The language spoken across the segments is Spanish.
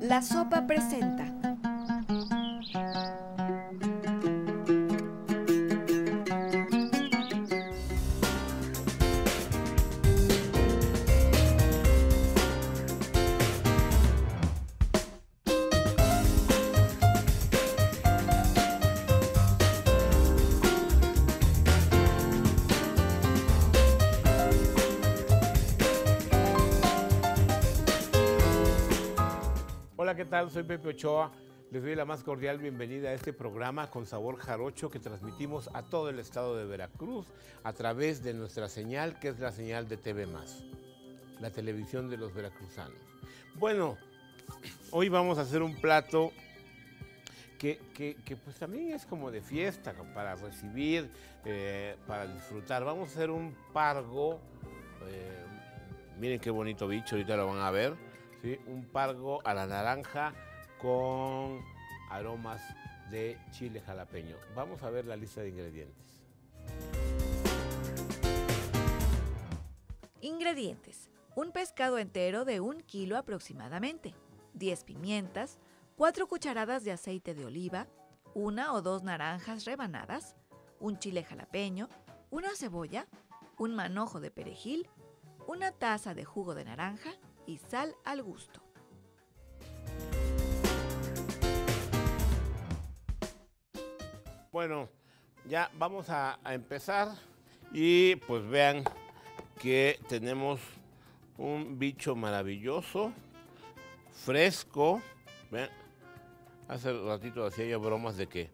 La sopa presenta. Tal? Soy Pepe Ochoa. Les doy la más cordial bienvenida a este programa con sabor jarocho que transmitimos a todo el estado de Veracruz a través de nuestra señal, que es la señal de TV la televisión de los veracruzanos. Bueno, hoy vamos a hacer un plato que, que- que, pues también es como de fiesta, para recibir, eh, para disfrutar. Vamos a hacer un pargo, eh, miren qué bonito bicho, ahorita lo van a ver, un pargo a la naranja con aromas de chile jalapeño. Vamos a ver la lista de ingredientes. Ingredientes. Un pescado entero de un kilo aproximadamente. 10 pimientas. 4 cucharadas de aceite de oliva. Una o dos naranjas rebanadas. Un chile jalapeño. Una cebolla. Un manojo de perejil. Una taza de jugo de naranja y sal al gusto. Bueno, ya vamos a, empezar y pues vean que tenemos un bicho maravilloso, fresco. Vean, hace ratito hacía yo bromas de que,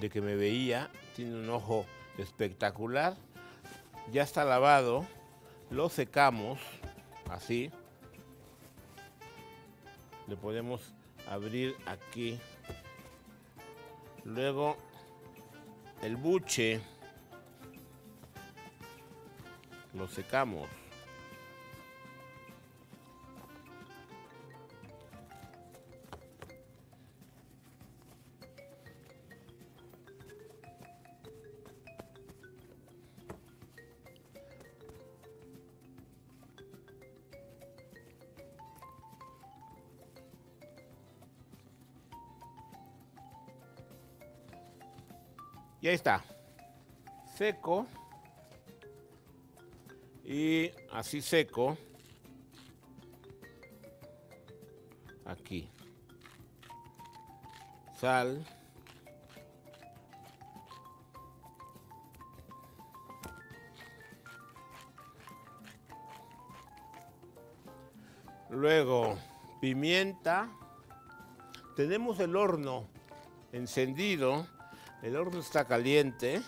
de que me veía, tiene un ojo espectacular. Ya está lavado, lo secamos así. Le podemos abrir aquí. Luego el buche lo secamos. Y ahí está. Seco. Y así seco. Aquí. Sal. Luego, pimienta. Tenemos el horno encendido. El horno está caliente.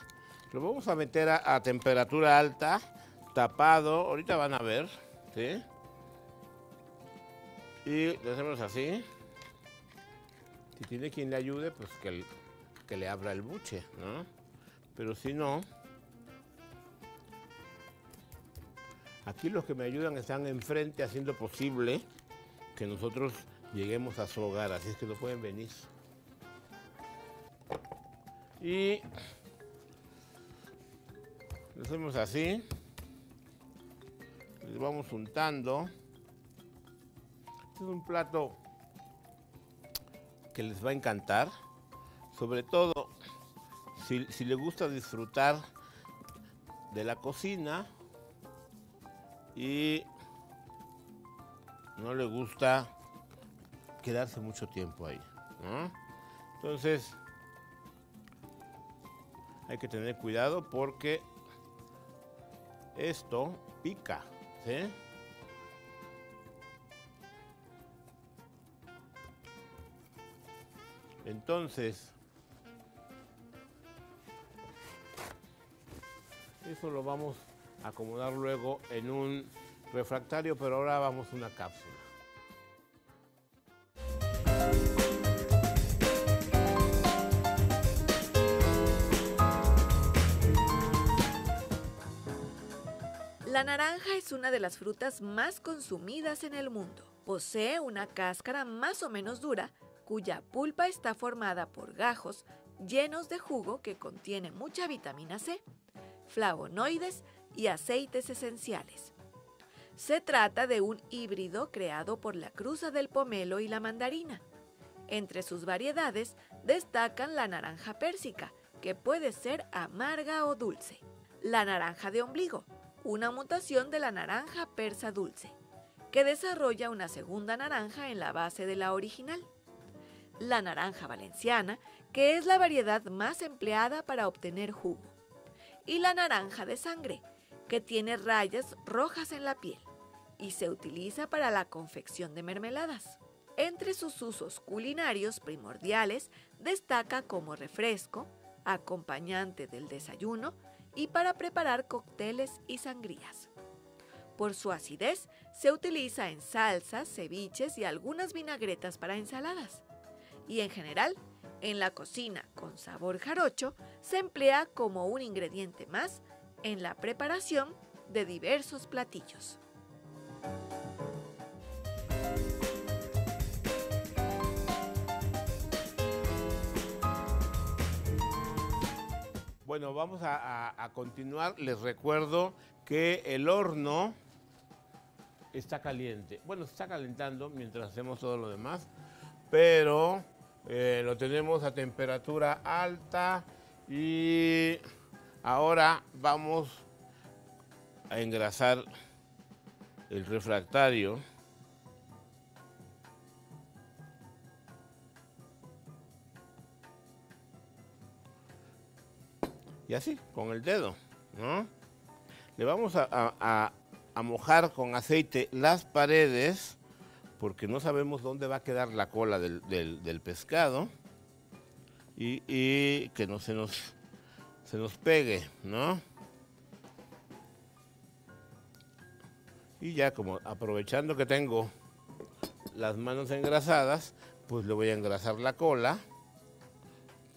Lo vamos a meter a, a temperatura alta, tapado. Ahorita van a ver. ¿sí? Y lo hacemos así. Si tiene quien le ayude, pues que, que le abra el buche, ¿no? Pero si no, aquí los que me ayudan están enfrente haciendo posible que nosotros lleguemos a su hogar, así es que no pueden venir. Y lo hacemos así. Les vamos untando. Este es un plato que les va a encantar. Sobre todo si, si les gusta disfrutar de la cocina y no le gusta quedarse mucho tiempo ahí. Entonces, hay que tener cuidado porque esto pica, ¿sí? Entonces, eso lo vamos a acomodar luego en un refractario, pero ahora vamos a una cápsula. La naranja es una de las frutas más consumidas en el mundo. Posee una cáscara más o menos dura, cuya pulpa está formada por gajos llenos de jugo que contiene mucha vitamina C, flavonoides y aceites esenciales. Se trata de un híbrido creado por la cruza del pomelo y la mandarina. Entre sus variedades destacan la naranja pérsica, que puede ser amarga o dulce. La naranja de ombligo, una mutación de la naranja persa dulce, que desarrolla una segunda naranja en la base de la original. La naranja valenciana, que es la variedad más empleada para obtener jugo. Y la naranja de sangre, que tiene rayas rojas en la piel y se utiliza para la confección de mermeladas. Entre sus usos culinarios primordiales destaca como refresco, acompañante del desayuno y para preparar cócteles y sangrías. Por su acidez, se utiliza en salsas, ceviches y algunas vinagretas para ensaladas. Y en general, en la cocina con sabor jarocho, se emplea como un ingrediente más en la preparación de diversos platillos. Bueno, vamos a, continuar. Les recuerdo que el horno está caliente. Bueno, está calentando mientras hacemos todo lo demás, pero eh, lo tenemos a temperatura alta y ahora vamos a engrasar el refractario. Y así, con el dedo, ¿no? Le vamos a, mojar con aceite las paredes porque no sabemos dónde va a quedar la cola del, pescado y, y, que no se nos, se nos pegue, ¿no? Y ya como aprovechando que tengo las manos engrasadas, pues le voy a engrasar la cola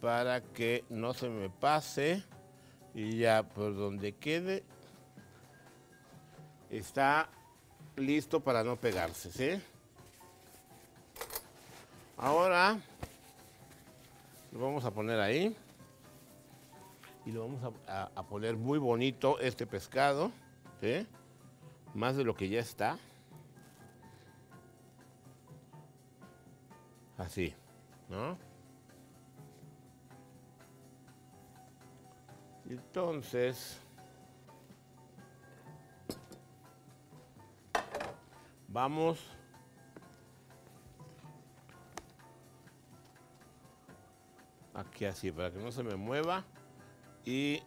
para que no se me pase y ya por donde quede está listo para no pegarse, ¿sí? Ahora lo vamos a poner ahí y lo vamos a, poner muy bonito este pescado, ¿sí? más de lo que ya está. Así, ¿no? Entonces, vamos aquí así para que no se me mueva y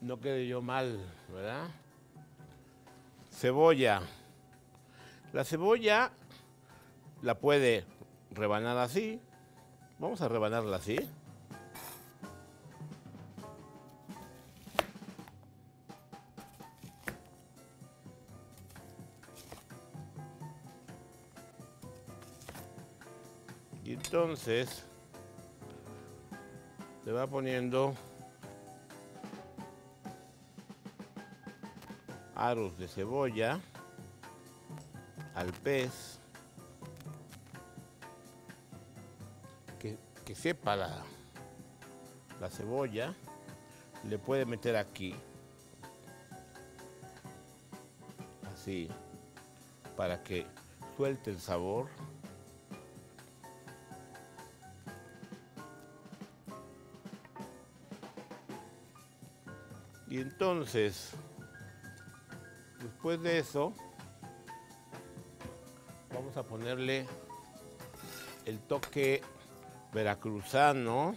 no quede yo mal, ¿verdad? Cebolla. La cebolla la puede rebanar así. Vamos a rebanarla así. Entonces le va poniendo aros de cebolla al pez, que, sepa la, la cebolla, le puede meter aquí, así, para que suelte el sabor. Y entonces Después de eso, vamos a ponerle el toque veracruzano.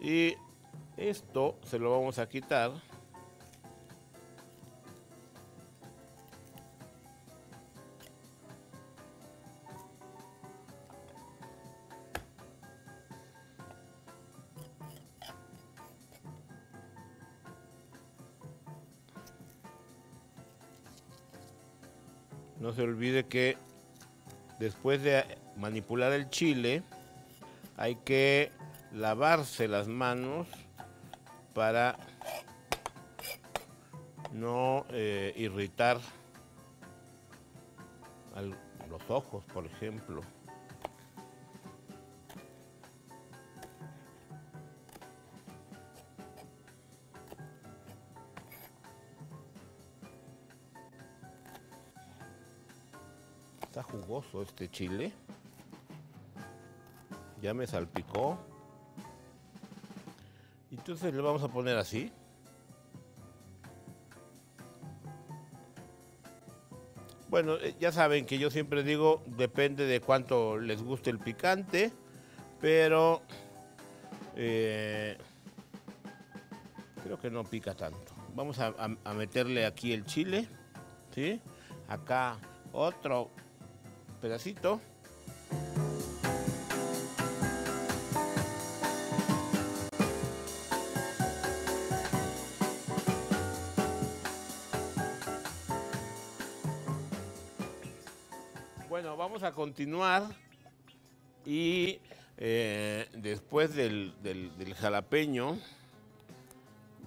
Y esto se lo vamos a quitar. Se olvide que después de manipular el chile hay que lavarse las manos para no eh, irritar los ojos, por ejemplo. Jugoso este chile. Ya me salpicó. Entonces le vamos a poner así. Bueno, eh, ya saben que yo siempre digo, depende de cuánto les guste el picante, pero eh, creo que no pica tanto. Vamos a, a meterle aquí el chile, ¿sí? Acá otro pedacito. Bueno, vamos a continuar y eh, después del, jalapeño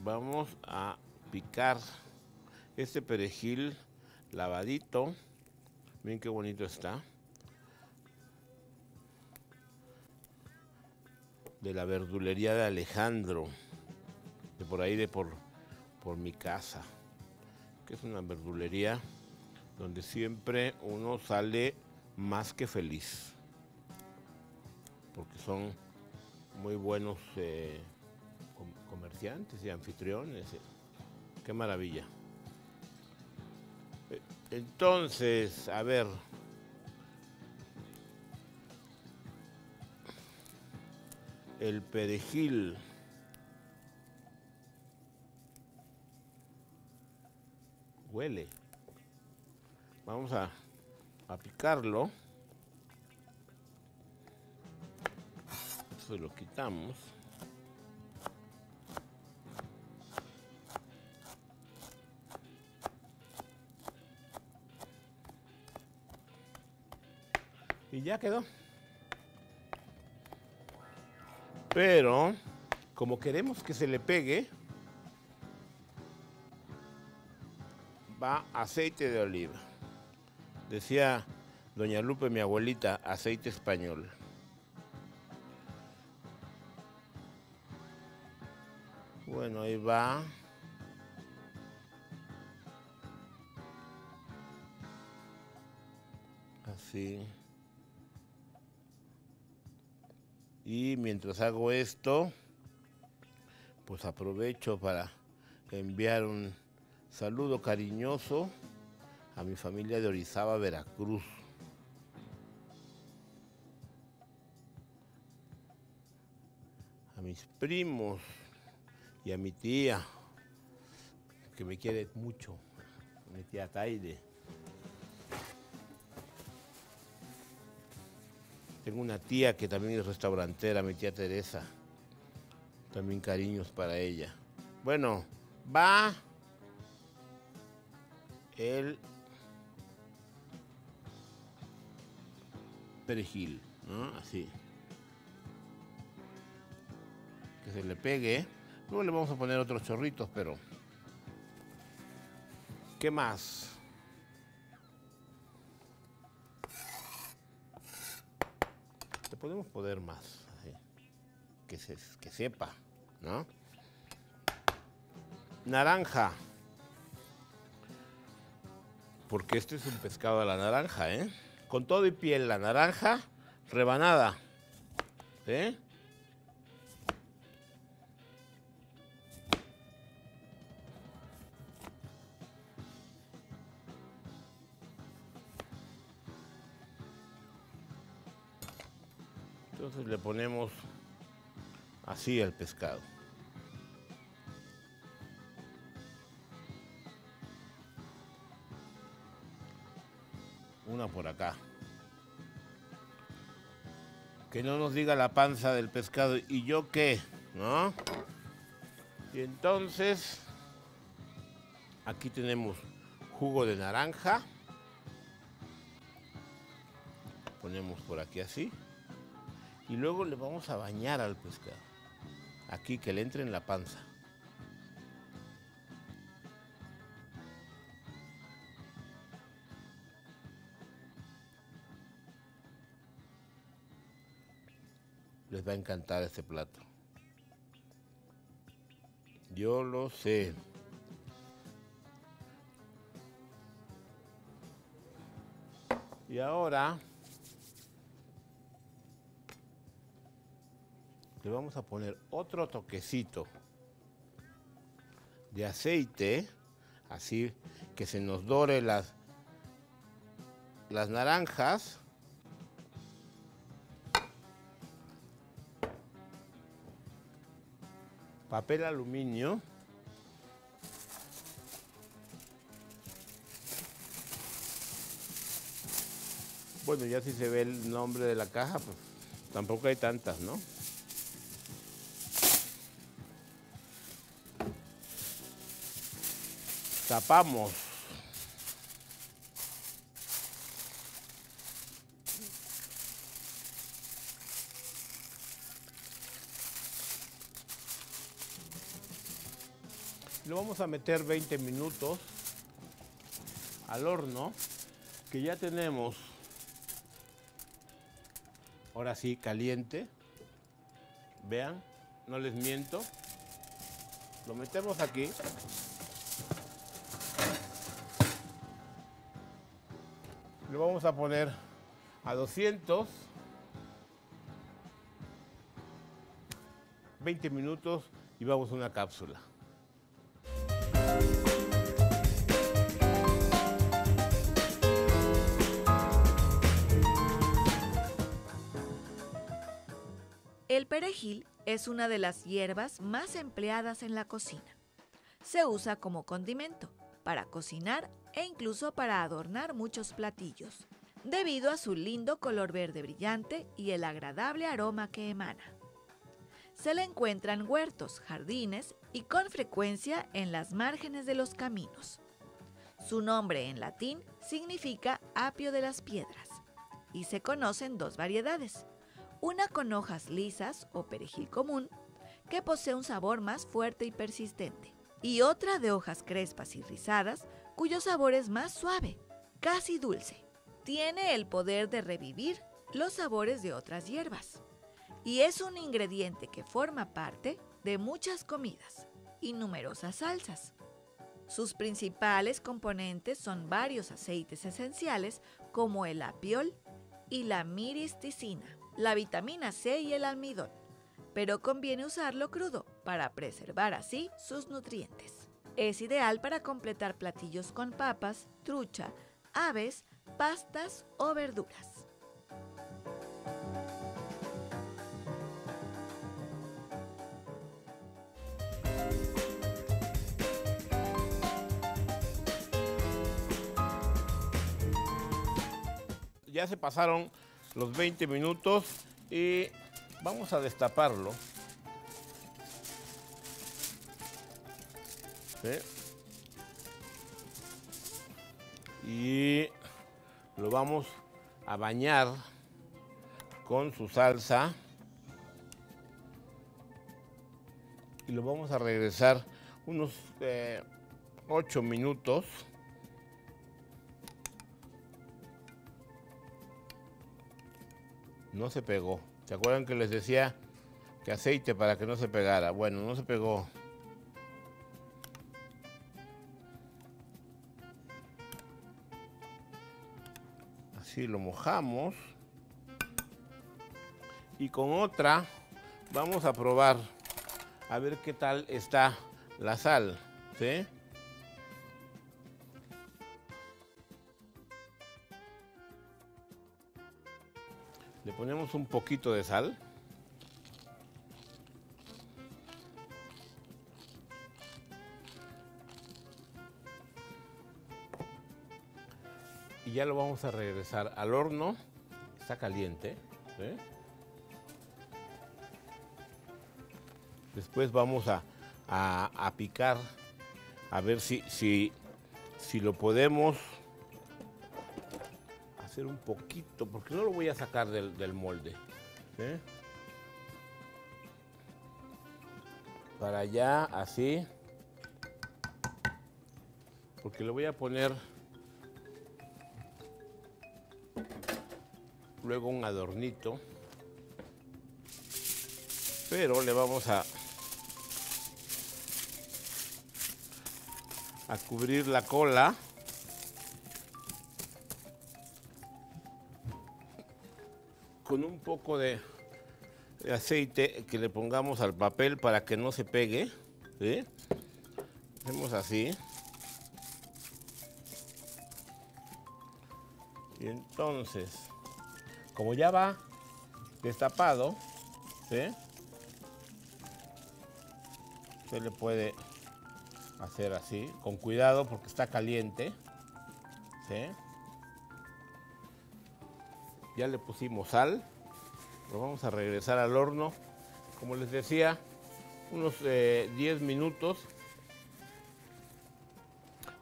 vamos a picar este perejil lavadito. Miren qué bonito está. De la verdulería de Alejandro, de por ahí de por, por mi casa, que es una verdulería donde siempre uno sale más que feliz, porque son muy buenos eh, com- comerciantes y anfitriones. eh. Qué maravilla. Entonces, a ver. El perejil. Huele. Vamos a, a picarlo. Esto lo quitamos. Ya quedó. Pero, como queremos que se le pegue, va aceite de oliva. Decía doña Lupe, mi abuelita, aceite español. Bueno, ahí va. Así. Y mientras hago esto, pues aprovecho para enviar un saludo cariñoso a mi familia de Orizaba, Veracruz. A mis primos y a mi tía, que me quiere mucho, mi tía Taide. Tengo una tía que también es restaurantera, mi tía Teresa. También cariños para ella. Bueno, va el perejil, ¿no? Así. Que se le pegue. Luego le vamos a poner otros chorritos, pero... ¿Qué más? Podemos poner más, que, se, que sepa, ¿no? Naranja. Porque este es un pescado a la naranja, ¿eh? Con todo y piel, la naranja rebanada. ¿Sí? Así al pescado. Una por acá. Que no nos diga la panza del pescado. ¿Y yo qué? ¿No? Y entonces, aquí tenemos jugo de naranja. Ponemos por aquí así. Y luego le vamos a bañar al pescado. Aquí que le entre en la panza. Les va a encantar este plato. Yo lo sé. Y ahora le vamos a poner otro toquecito de aceite, así que se nos dore las, las naranjas. Papel aluminio. Bueno, ya si se ve el nombre de la caja, pues tampoco hay tantas, ¿no? Tapamos. Lo vamos a meter 20 minutos al horno que ya tenemos ahora sí caliente. Vean, no les miento. Lo metemos aquí. Lo vamos a poner a 200. 20 minutos y vamos a una cápsula. El perejil es una de las hierbas más empleadas en la cocina. Se usa como condimento, para cocinar e incluso para adornar muchos platillos, debido a su lindo color verde brillante y el agradable aroma que emana. Se le encuentra en huertos, jardines y con frecuencia en las márgenes de los caminos. Su nombre en latín significa apio de las piedras y se conocen dos variedades, una con hojas lisas o perejil común, que posee un sabor más fuerte y persistente, y otra de hojas crespas y rizadas, cuyo sabor es más suave, casi dulce. Tiene el poder de revivir los sabores de otras hierbas, y es un ingrediente que forma parte de muchas comidas y numerosas salsas. Sus principales componentes son varios aceites esenciales como el apiol y la miristicina la vitamina C y el almidón, pero conviene usarlo crudo para preservar así sus nutrientes. Es ideal para completar platillos con papas, trucha, aves, pastas o verduras. Ya se pasaron los 20 minutos y vamos a destaparlo. Y lo vamos a bañar con su salsa. Y lo vamos a regresar unos 8 eh, minutos. no se pegó. ¿Se acuerdan que les decía que aceite para que no se pegara? Bueno, no se pegó. Así lo mojamos. Y con otra vamos a probar a ver qué tal está la sal. ¿sí? Le ponemos un poquito de sal. Y ya lo vamos a regresar al horno. Está caliente. Después vamos a, a, picar a ver si, si, si lo podemos hacer un poquito, porque no lo voy a sacar del, molde. Para allá, así. Porque le voy a poner luego un adornito. Pero le vamos a a cubrir la cola con un poco de, aceite que le pongamos al papel para que no se pegue. ¿sí? Hacemos así. Y entonces, como ya va destapado, se le puede hacer así, con cuidado porque está caliente. Ya le pusimos sal. Lo vamos a regresar al horno. Como les decía, unos eh, 10 minutos.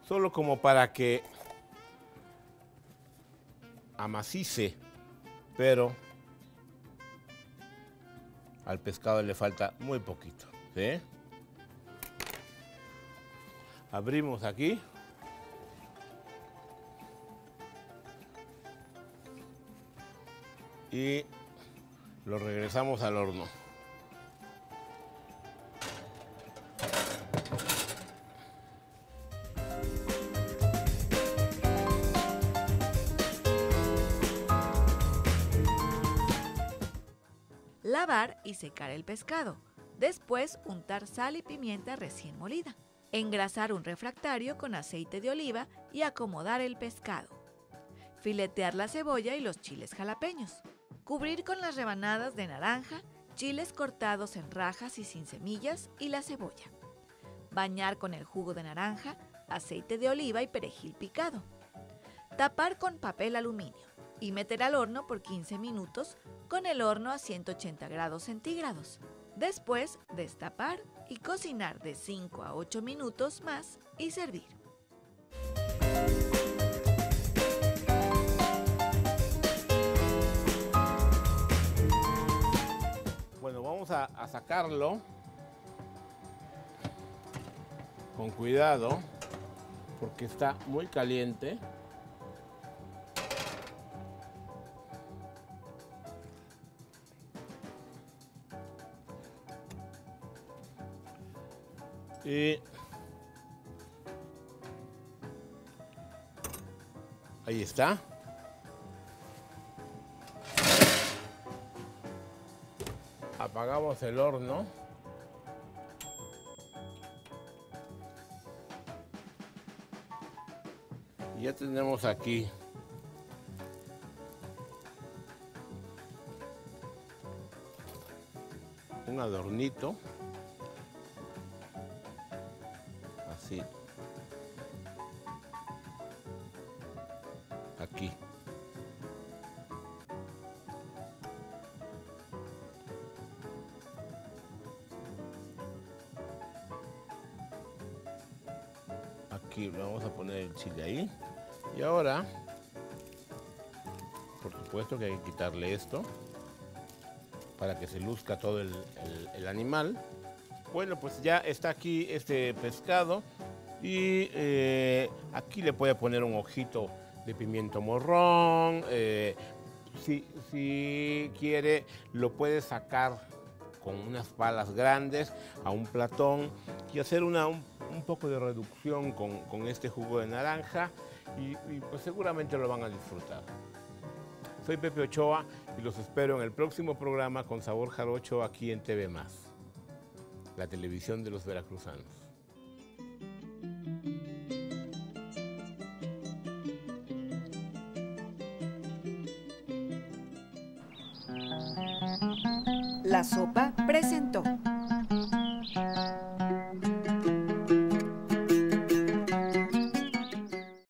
Solo como para que amacice. Pero al pescado le falta muy poquito. ¿sí? Abrimos aquí. Y lo regresamos al horno. Lavar y secar el pescado. Después untar sal y pimienta recién molida. Engrasar un refractario con aceite de oliva y acomodar el pescado. Filetear la cebolla y los chiles jalapeños. Cubrir con las rebanadas de naranja, chiles cortados en rajas y sin semillas y la cebolla. Bañar con el jugo de naranja, aceite de oliva y perejil picado. Tapar con papel aluminio y meter al horno por 15 minutos con el horno a 180 grados centígrados. Después, destapar y cocinar de 5 a 8 minutos más y servir. Bueno, vamos a, a sacarlo con cuidado porque está muy caliente. Y ahí está. Apagamos el horno. Y ya tenemos aquí un adornito. Así. Aquí. Aquí vamos a poner el chile ahí. Y ahora, por supuesto que hay que quitarle esto para que se luzca todo el animal. Bueno, pues ya está aquí este pescado y eh, aquí le puede poner un ojito de pimiento morrón. eh, si, si quiere, lo puede sacar con unas palas grandes a un platón y hacer un, un poco de reducción con, con este jugo de naranja y, y pues seguramente lo van a disfrutar. Soy Pepe Ochoa y los espero en el próximo programa con Sabor Jarocho aquí en TV la televisión de los veracruzanos. La sopa presentó.